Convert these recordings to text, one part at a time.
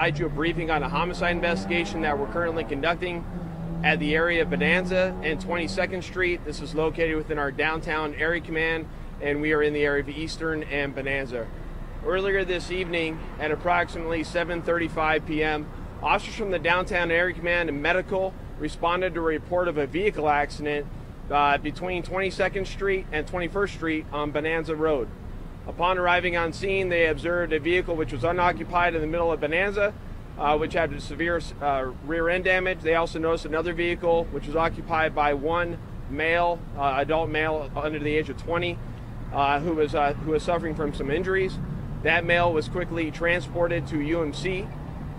provide you a briefing on a homicide investigation that we're currently conducting at the area of Bonanza and 22nd Street. This is located within our downtown area command, and we are in the area of Eastern and Bonanza. Earlier this evening, at approximately 7:35 p.m., officers from the downtown area command and medical responded to a report of a vehicle accident uh, between 22nd Street and 21st Street on Bonanza Road. Upon arriving on scene, they observed a vehicle which was unoccupied in the middle of Bonanza, uh, which had severe uh, rear end damage. They also noticed another vehicle which was occupied by one male, uh, adult male under the age of 20, uh, who was uh, who was suffering from some injuries. That male was quickly transported to UMC.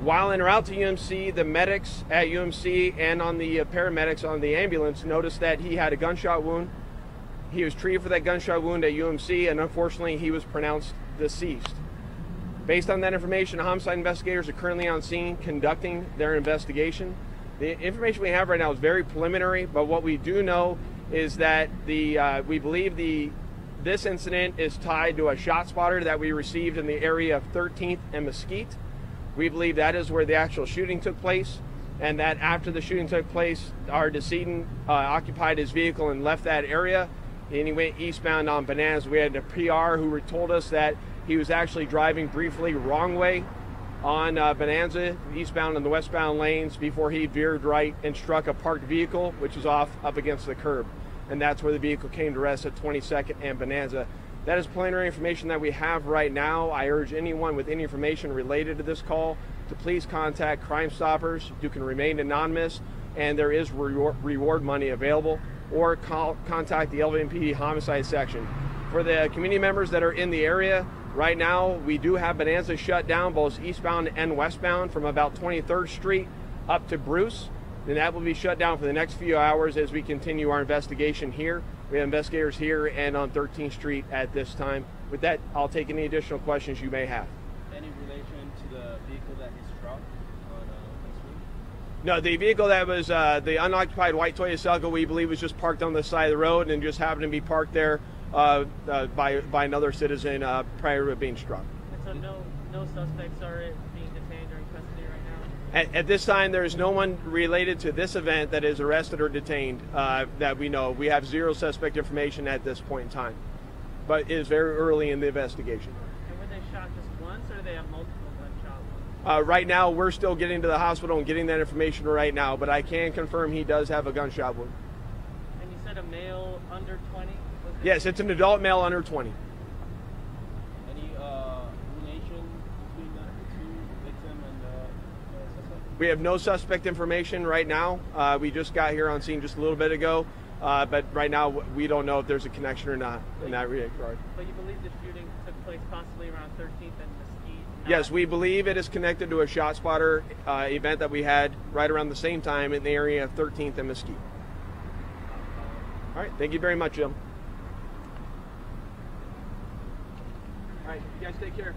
While en route to UMC, the medics at UMC and on the uh, paramedics on the ambulance noticed that he had a gunshot wound he was treated for that gunshot wound at UMC, and unfortunately, he was pronounced deceased. Based on that information, homicide investigators are currently on scene conducting their investigation. The information we have right now is very preliminary, but what we do know is that the uh, we believe the this incident is tied to a shot spotter that we received in the area of 13th and Mesquite. We believe that is where the actual shooting took place, and that after the shooting took place, our decedent uh, occupied his vehicle and left that area and he went eastbound on Bonanza. We had a PR who told us that he was actually driving briefly wrong way on uh, Bonanza, eastbound and the westbound lanes, before he veered right and struck a parked vehicle, which was off up against the curb. And that's where the vehicle came to rest at 22nd and Bonanza. That is preliminary information that we have right now. I urge anyone with any information related to this call to please contact Crime Stoppers. You can remain anonymous, and there is reward money available or call, contact the LVMPD homicide section. For the community members that are in the area, right now we do have Bonanza shut down both eastbound and westbound from about 23rd Street up to Bruce. And that will be shut down for the next few hours as we continue our investigation here. We have investigators here and on 13th Street at this time. With that, I'll take any additional questions you may have. Any relation to the vehicle that he struck? No, the vehicle that was uh, the unoccupied white Toyota Celica, we believe was just parked on the side of the road and just happened to be parked there uh, uh, by by another citizen uh, prior to being struck. And so no no suspects are being detained or in custody right now. At, at this time, there is no one related to this event that is arrested or detained uh, that we know. We have zero suspect information at this point in time, but it is very early in the investigation. And were they shot just once, or do they have multiple? Uh, right now, we're still getting to the hospital and getting that information right now, but I can confirm he does have a gunshot wound. And you said a male under 20? It? Yes, it's an adult male under 20. Any uh, relation between the two victim and uh, suspect? We have no suspect information right now. Uh, we just got here on scene just a little bit ago. Uh, but right now, we don't know if there's a connection or not in that regard. But you believe the shooting took place possibly around 13th and Yes, we believe it is connected to a shot spotter uh, event that we had right around the same time in the area of 13th and Mesquite. All right, thank you very much, Jim. All right, you guys take care.